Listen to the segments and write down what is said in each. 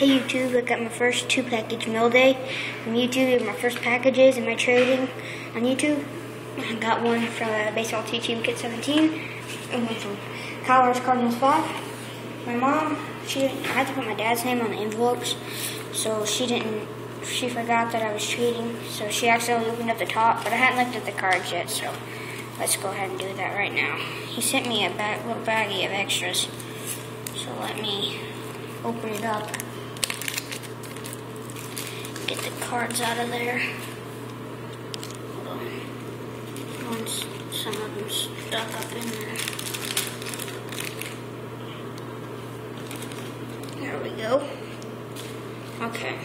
to YouTube. I got my first two package mail day from YouTube. My first packages and my trading on YouTube. I got one from uh, Baseball Team Kit 17 and one from Colorado Cardinals 5. My mom, she I had to put my dad's name on the envelopes, so she didn't. She forgot that I was trading, so she accidentally opened up the top, but I hadn't looked at the cards yet, so let's go ahead and do that right now. He sent me a bag, little baggie of extras, so let me open it up. Get the cards out of there. Once some of them stuck up in there. There we go. Okay.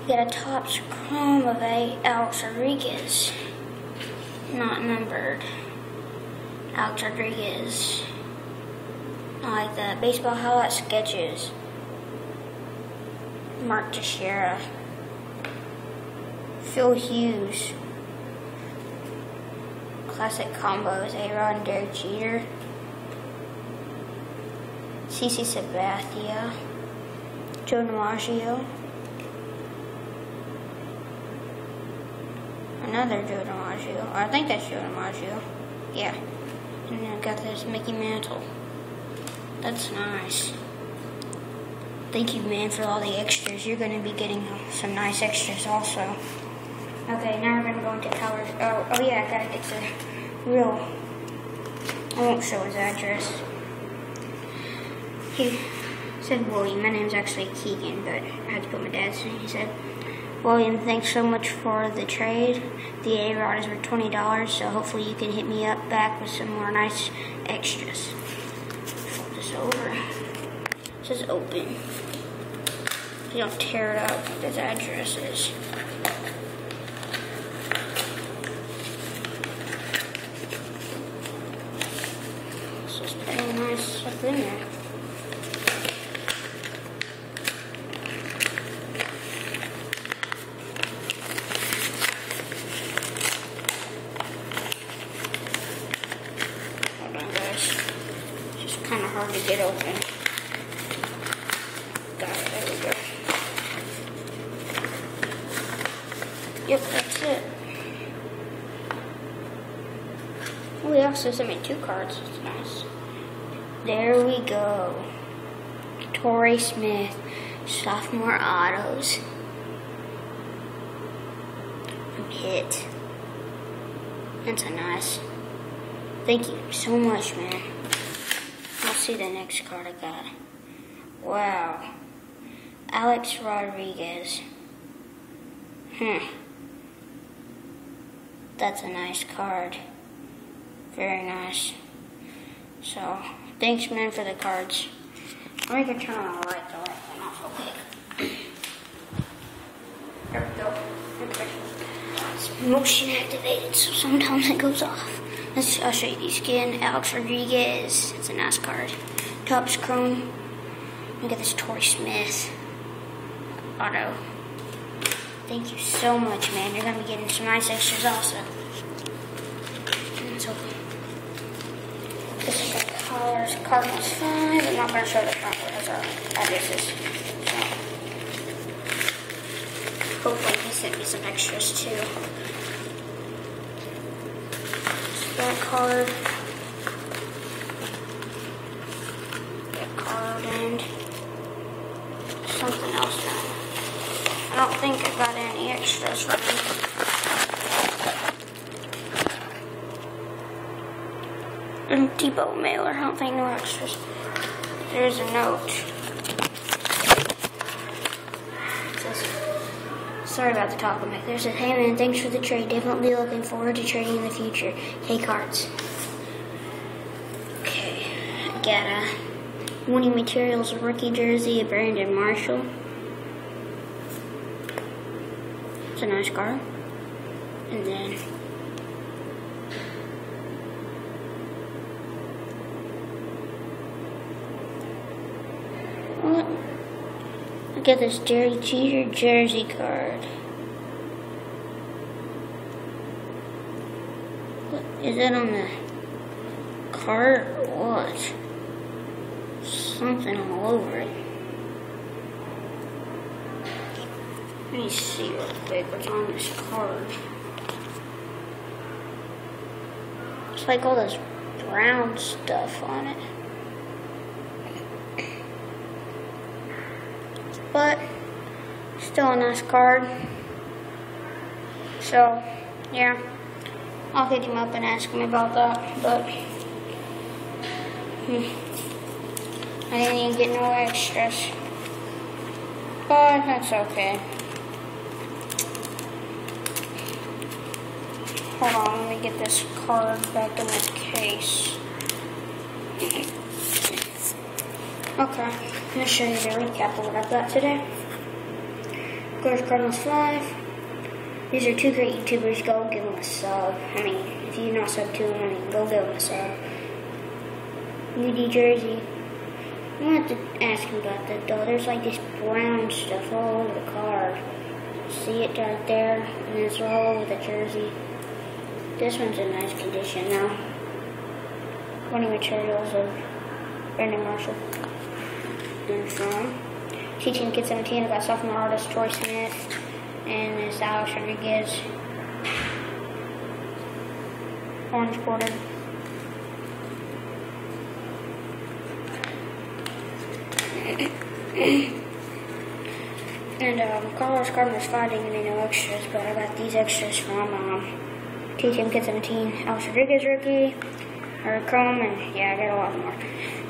We got a Topps Chrome of a Alex Rodriguez. Not numbered. Alex Rodriguez. I like the baseball highlight sketches. Mark Teixeira. Phil Hughes. Classic combos, and Derek Jeter. CC Sabathia. Joe DiMaggio. Another Joe DiMaggio. I think that's Joe DiMaggio. Yeah. And then I got this Mickey Mantle. That's nice. Thank you, man, for all the extras. You're going to be getting some nice extras also. Okay, now we're going to go into colors. Oh, oh yeah, I got get the real. I won't show his address. He said William. My name's actually Keegan, but I had to put my dad's name. He said, William, thanks so much for the trade. The A-Rod is worth $20, so hopefully you can hit me up back with some more nice extras. Flip this over. It says open. You don't tear it up. This address is. It's just pretty nice stuff in there. Hold on, guys. It's just kind of hard to get open. Got it. There we go. Yep, that's it. He also sent me two cards. That's nice. There we go. Torrey Smith, sophomore autos. Hit. That's a nice. Thank you so much, man. I'll see the next card I got. Wow. Alex Rodriguez. Hmm. That's a nice card. Very nice. So, thanks, man, for the cards. I'm gonna turn on the light, the light went off real quick. There we go. It's motion activated, so sometimes it goes off. Let's, I'll show you these again. Alex Rodriguez. It's a nice card. Topps Chrome. Look at this Torrey Smith. Auto. Thank you so much, man. You're gonna be getting some nice extras also. Let's open. This is the colors Cardinals 5. I'm not gonna show the front because our addresses. So. Hopefully he sent me some extras too. That card. That card and something else. I don't think I got any extras from him. And depot mailer. I don't think no extras. There's a note. Sorry about the talk back there. It says, Hey man, thanks for the trade. Definitely looking forward to trading in the future. Hey cards. Okay. Got a winning materials rookie jersey of Brandon Marshall. It's a nice card. And then what? Look at this Jerry Jeter jersey card. Is that on the card or what? Something all over it. Let me see real quick what's on this card. It's like all this brown stuff on it. But still a nice card. So yeah. I'll hit him up and ask him about that. But hmm, I didn't even get no extras. But that's okay. Hold on, let me get this card back in the case. Okay, I'm gonna show you the recap of what I've got today. Course Cardinals 5. These are two great YouTubers. Go give them a sub. I mean, if you're not sub to them, I mean, go give them a sub. UD Jersey. I'm gonna have to ask him about that though. There's like this brown stuff all over the card. See it right there? And it's all over the jersey. This one's in nice condition now. Winning materials of Brandon Marshall. And from Teaching Kid 17 about sophomore artist Torrey Smith and this Alex Rodriguez. Orange bordered. and um, Carlos Cardinals fighting any no extras, but I got these extras from um, TTM Kid 17, Alex Rodriguez rookie, or Chrome, and yeah, I got a lot more.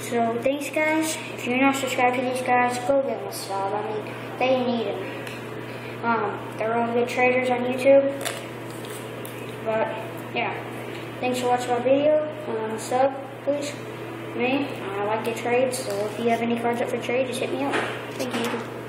So thanks, guys. If you're not subscribed to these guys, go give them a sub. I mean, they need them. Um, they're all good traders on YouTube. But yeah, thanks for watching my video. Um, sub, please. Me, I like to trade, so if you have any cards up for trade, just hit me up. Thank you.